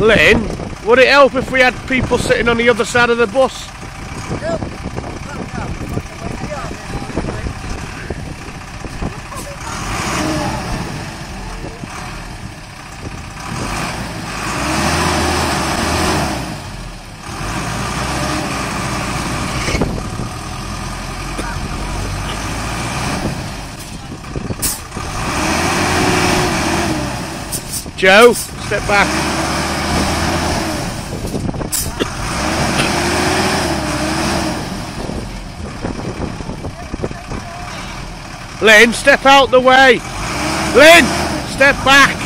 Lynn, would it help if we had people sitting on the other side of the bus? Joe, step back. Lynn, step out the way. Lynn, step back.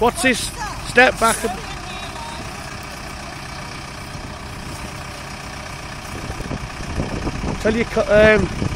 What's this? Step back. Tell you, um,